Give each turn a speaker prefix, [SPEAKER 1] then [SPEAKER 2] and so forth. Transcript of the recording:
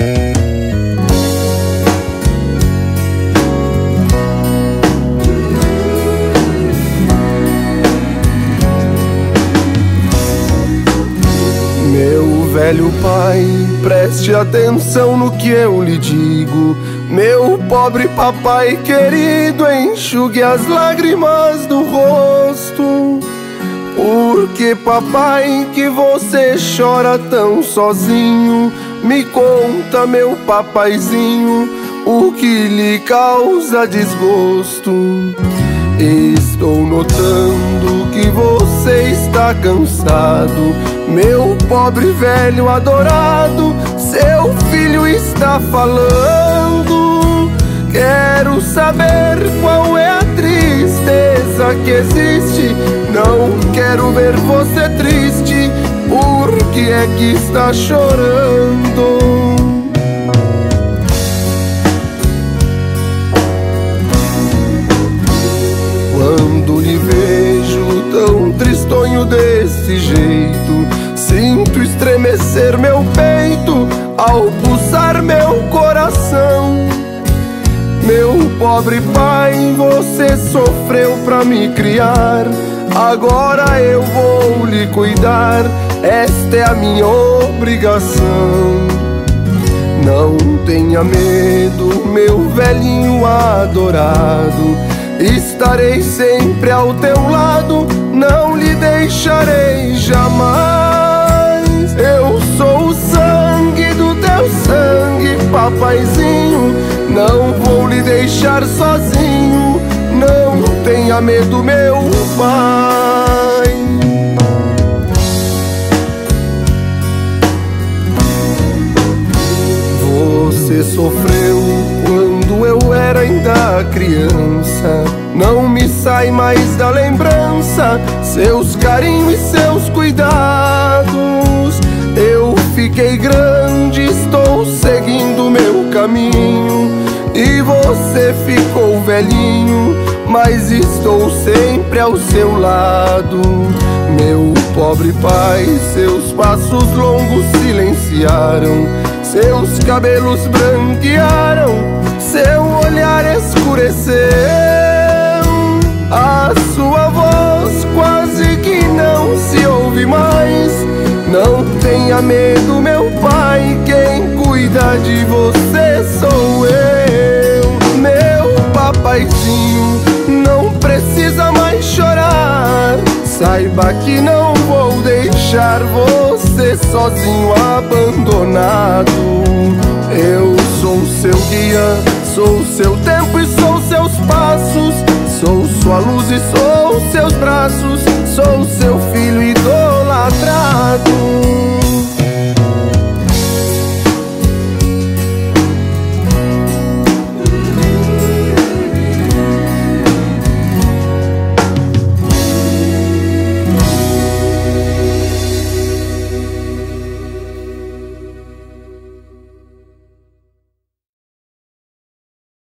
[SPEAKER 1] Meu velho pai, preste atenção no que eu lhe digo. Meu pobre papai querido, enxugue as lágrimas do rosto. Porque papai, que você chora tão sozinho? Me conta, meu papaizinho, o que lhe causa desgosto. Estou notando que você está cansado, meu pobre velho adorado. Seu filho está falando. Quero saber qual é a tristeza que existe. Não quero ver você triste. É que está chorando? Quando lhe vejo tão tristonho desse jeito, sinto estremecer meu peito ao pulsar meu coração. Meu pobre pai, você sofreu pra me criar. Agora eu vou lhe cuidar, esta é a minha obrigação. Não tenha medo, meu velhinho adorado. Estarei sempre ao teu lado, não lhe deixarei jamais. Eu sou o sangue do teu sangue, papaizinho. Não vou lhe deixar sozinho, não tenha medo, meu pai. Você sofreu quando eu era ainda criança. Não me sai mais da lembrança, seus carinhos e seus cuidados. Eu fiquei grande, estou seguindo meu caminho. E você ficou velhinho, mas estou sempre ao seu lado. Meu pobre pai, seus passos longos silenciaram, seus cabelos branquearam, seu olhar escureceu. A sua voz quase que não se ouve mais. Não tenha medo, meu pai, quem cuida de você sou eu. Saiba que não vou deixar você sozinho abandonado. Eu sou seu guia, sou seu tempo e sou seus passos. Sou sua luz e sou seus braços. Sou seu filho idolatrado.